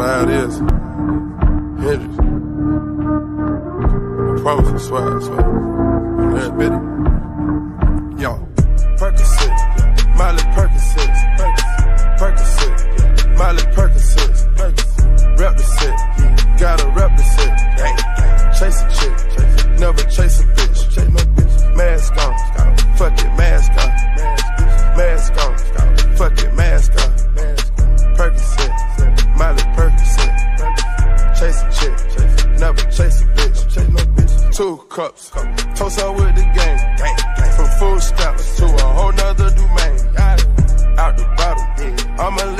how it is. Hendrix. I promise, I swear, I swear. Bitty. Yo, Percocet, Miley Percocet, Percocet, Miley Percocet, rep the set, gotta rep the set. Chase a chick, never chase a bitch. Two cups, toast up with the game. From food stamps to a whole nother domain. Out the bottle, I'ma